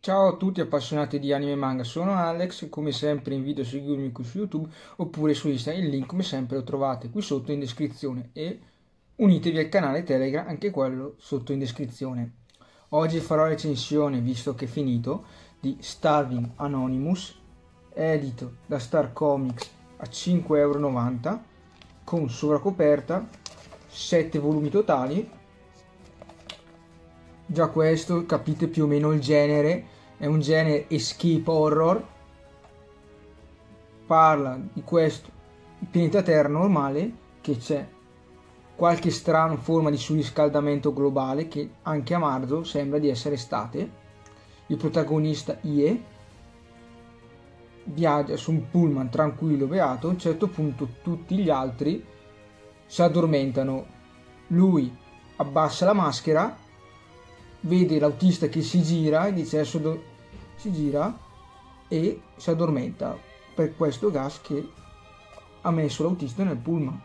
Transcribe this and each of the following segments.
Ciao a tutti appassionati di anime e manga, sono Alex, come sempre invito a seguirmi qui su YouTube oppure su Instagram, il link come sempre lo trovate qui sotto in descrizione e unitevi al canale Telegram, anche quello sotto in descrizione. Oggi farò recensione, visto che è finito, di Starving Anonymous, edito da Star Comics a 5,90€ con sovracoperta, 7 volumi totali. Già questo capite più o meno il genere, è un genere escape horror. Parla di questo pianeta Terra normale che c'è qualche strana forma di surriscaldamento globale che anche a marzo sembra di essere estate. Il protagonista Ie viaggia su un pullman tranquillo beato, a un certo punto tutti gli altri si addormentano. Lui abbassa la maschera, vede l'autista che si gira e dice adesso do-" si gira e si addormenta per questo gas che ha messo l'autista nel pullman.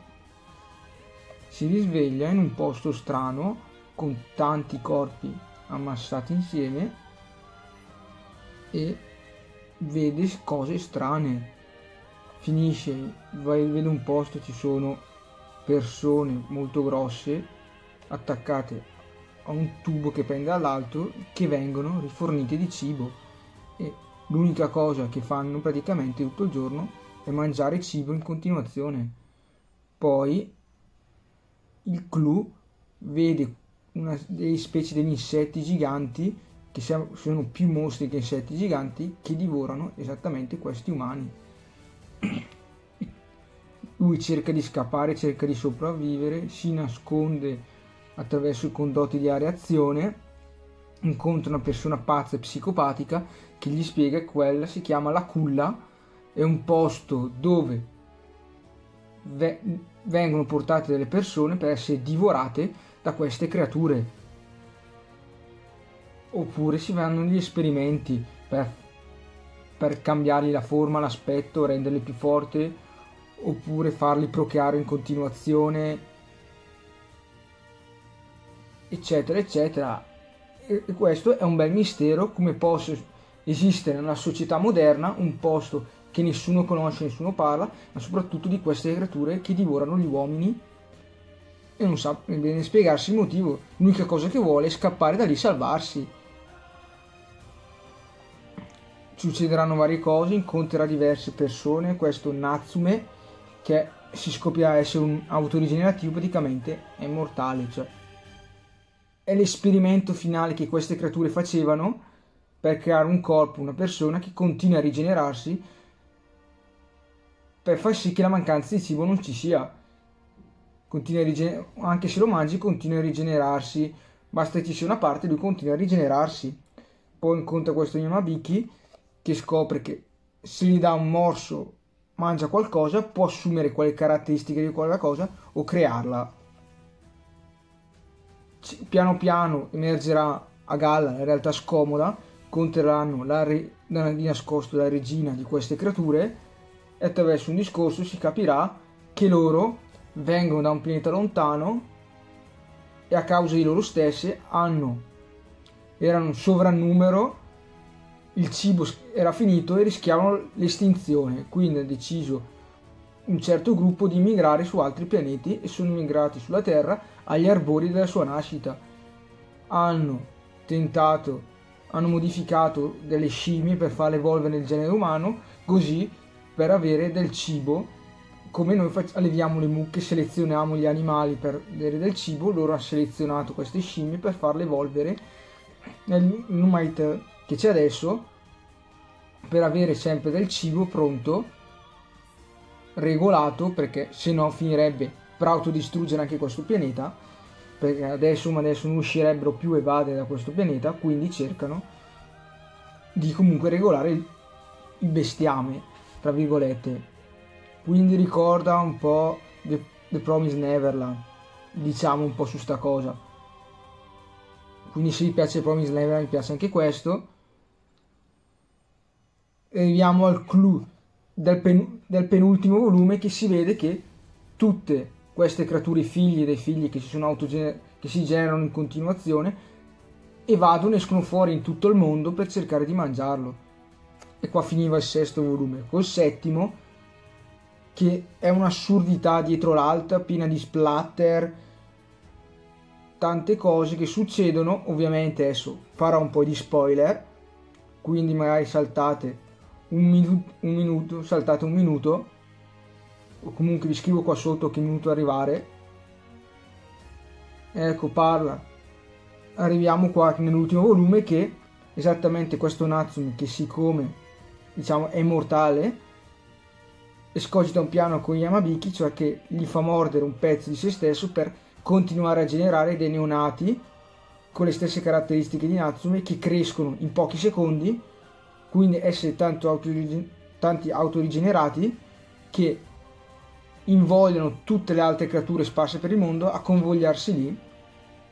Si risveglia in un posto strano con tanti corpi ammassati insieme e vede cose strane. Finisce, vai, vede un posto, ci sono persone molto grosse attaccate a un tubo che pende dall'alto che vengono rifornite di cibo e l'unica cosa che fanno praticamente tutto il giorno è mangiare cibo in continuazione. Poi il clou vede una delle specie degli insetti giganti che sono più mostri che insetti giganti che divorano esattamente questi umani. Lui cerca di scappare, cerca di sopravvivere, si nasconde attraverso i condotti di areazione, incontra una persona pazza e psicopatica che gli spiega che quella si chiama la culla, è un posto dove ve- vengono portate delle persone per essere divorate da queste creature. Oppure si fanno gli esperimenti per, per cambiargli la forma, l'aspetto, renderli più forti, oppure farli procreare in continuazione, eccetera, eccetera. E e questo è un bel mistero come possa esistere nella società moderna un posto che nessuno conosce, nessuno parla, ma soprattutto di queste creature che divorano gli uomini e non sa bene spiegarsi il motivo. L'unica cosa che vuole è scappare da lì, salvarsi. Succederanno varie cose, incontrerà diverse persone, questo Natsume che si scoprirà essere un autorigenerativo praticamente è immortale, cioè è l'esperimento finale che queste creature facevano per creare un corpo, una persona che continua a rigenerarsi per far sì che la mancanza di cibo non ci sia. Rigener- anche se lo mangi continua a rigenerarsi, basta che ci sia una parte lui continua a rigenerarsi. Poi incontra questo Yamabiki che scopre che se gli dà un morso, mangia qualcosa, può assumere quelle caratteristiche di quella cosa o crearla. Piano piano emergerà a galla la realtà scomoda, incontreranno la re- di nascosto la regina di queste creature e attraverso un discorso si capirà che loro vengono da un pianeta lontano e a causa di loro stesse hanno erano un sovrannumero il cibo era finito e rischiavano l'estinzione quindi ha deciso un certo gruppo di migrare su altri pianeti e sono migrati sulla Terra agli arbori della sua nascita. Hanno tentato, hanno modificato delle scimmie per far evolvere il genere umano, così per avere del cibo. Come noi alleviamo le mucche, selezioniamo gli animali per avere del cibo, loro hanno selezionato queste scimmie per farle evolvere nell'humanità che c'è adesso, per avere sempre del cibo pronto regolato perché se no finirebbe per autodistruggere anche questo pianeta perché adesso, adesso non uscirebbero più evade da questo pianeta quindi cercano di comunque regolare il, bestiame tra virgolette. Quindi ricorda un po' The, The Promise Neverland diciamo un po' su sta cosa. Quindi se vi piace Promise Neverland mi piace anche questo arriviamo al clou del penultimo del penultimo volume che si vede che tutte queste creature figli dei figli che si, autogener- che si generano in continuazione evadono, escono fuori in tutto il mondo per cercare di mangiarlo. E qua finiva il sesto volume. Col settimo, che è un'assurdità dietro l'altra, piena di splatter, tante cose che succedono. Ovviamente adesso farò un po' di spoiler, quindi magari saltate un minuto, un minuto saltate un minuto, o comunque vi scrivo qua sotto che minuto arrivare. Ecco, parla arriviamo qua nell'ultimo volume che esattamente questo Natsumi che siccome diciamo è immortale escogita un piano con Yamabiki cioè che gli fa mordere un pezzo di se stesso per continuare a generare dei neonati con le stesse caratteristiche di Natsumi che crescono in pochi secondi quindi essere tanto autorigen- tanti autorigenerati che invogliano tutte le altre creature sparse per il mondo a convogliarsi lì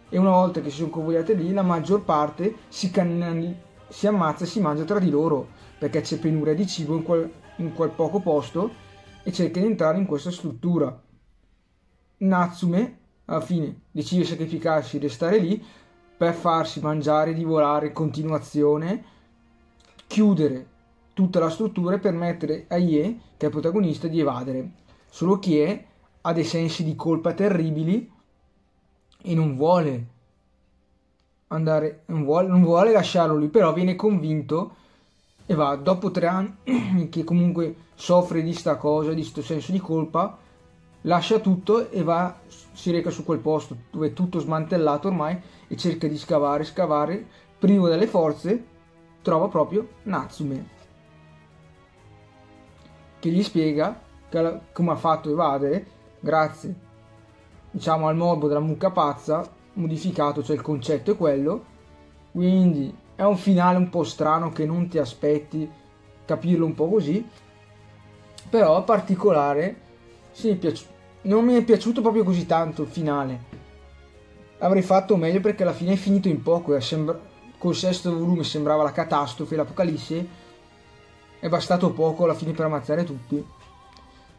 e una volta che si sono convogliate lì la maggior parte si, can- si ammazza e si mangia tra di loro perché c'è penuria di cibo in quel, in quel poco posto e cerca di entrare in questa struttura. Natsume alla fine decide di sacrificarsi e restare lì per farsi mangiare, divorare in continuazione, chiudere tutta la struttura e permettere a Ye, che è il protagonista, di evadere. Solo che Ye ha dei sensi di colpa terribili e non vuole andare, non vuole, non vuole lasciarlo lì, però viene convinto e va dopo tre anni che comunque soffre di sta cosa, di questo senso di colpa, lascia tutto e va, si reca su quel posto dove è tutto smantellato ormai e cerca di scavare, scavare, privo delle forze, trova proprio Natsume che gli spiega come ha fatto evadere grazie diciamo al modo della mucca pazza modificato, cioè il concetto è quello. Quindi è un finale un po' strano che non ti aspetti capirlo un po' così. Però particolare, sì, piaci- non mi è piaciuto proprio così tanto il finale. Avrei fatto meglio perché alla fine è finito in poco sembra- col sesto volume sembrava la catastrofe, l'apocalisse. È bastato poco alla fine per ammazzare tutti.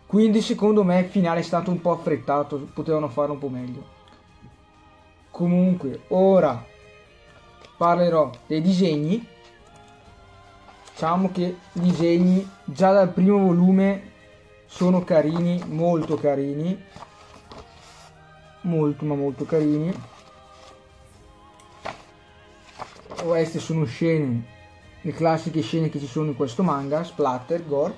Quindi secondo me il finale è stato un po' affrettato, potevano farlo un po' meglio. Comunque, ora parlerò dei disegni. Diciamo che i disegni già dal primo volume sono carini, molto carini. Molto ma molto carini. Queste sono scene, le classiche scene che ci sono in questo manga, splatter, gore.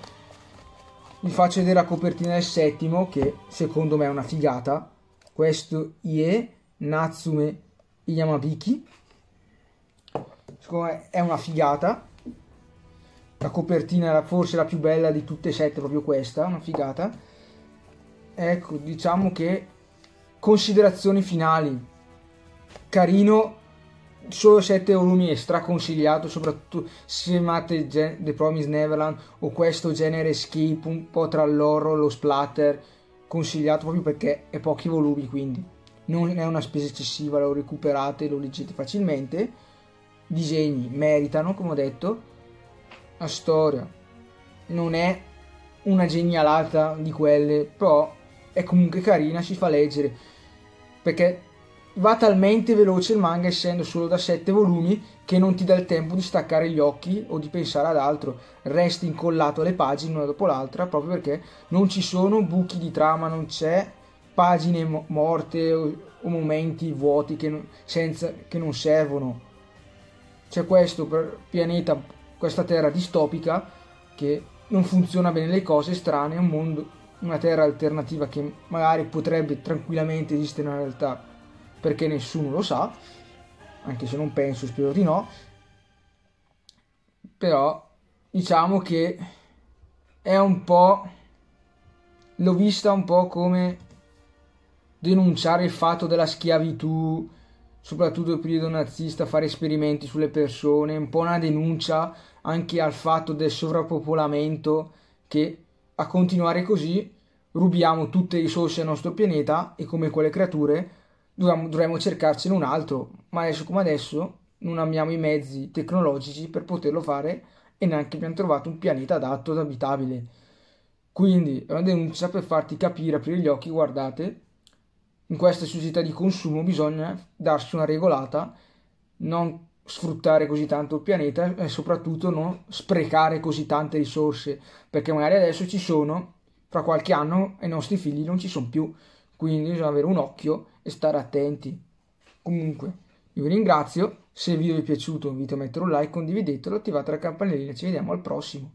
Vi faccio vedere la copertina del settimo che secondo me è una figata. Questo Ie Natsume Yamabiki. Secondo me è una figata. La copertina è forse la più bella di tutte e sette proprio questa una figata. Ecco diciamo che considerazioni finali. Carino solo 7 volumi è straconsigliato soprattutto se amate The Promised Neverland o questo genere escape un po' tra l'horror e lo splatter consigliato proprio perché è pochi volumi quindi non è una spesa eccessiva lo recuperate lo leggete facilmente. Disegni meritano come ho detto. La storia non è una genialata di quelle però è comunque carina si fa leggere perché va talmente veloce il manga essendo solo da 7 volumi che non ti dà il tempo di staccare gli occhi o di pensare ad altro, resti incollato alle pagine una dopo l'altra proprio perché non ci sono buchi di trama, non c'è pagine mo- morte o, o, momenti vuoti che non, senza, che non servono. C'è questo pianeta, questa terra distopica che non funziona bene le cose strane, un mondo, una terra alternativa che magari potrebbe tranquillamente esistere nella realtà perché nessuno lo sa, anche se non penso, spero di no, però diciamo che è un po', l'ho vista un po' come denunciare il fatto della schiavitù, soprattutto nel periodo nazista, fare esperimenti sulle persone, un po' una denuncia anche al fatto del sovrappopolamento che a continuare così rubiamo tutte le risorse del nostro pianeta e come quelle creature dovremmo, cercarcene un altro, ma adesso come adesso non abbiamo i mezzi tecnologici per poterlo fare e neanche abbiamo trovato un pianeta adatto ed abitabile. Quindi è una denuncia per farti capire, aprire gli occhi, guardate, in questa società di consumo bisogna darsi una regolata, non sfruttare così tanto il pianeta e soprattutto non sprecare così tante risorse, perché magari adesso ci sono, fra qualche anno i nostri figli non ci sono più, quindi bisogna avere un occhio e stare attenti. Comunque, io vi ringrazio, se il video vi è piaciuto vi invito a mettere un like, condividetelo, attivate la campanellina, ci vediamo al prossimo.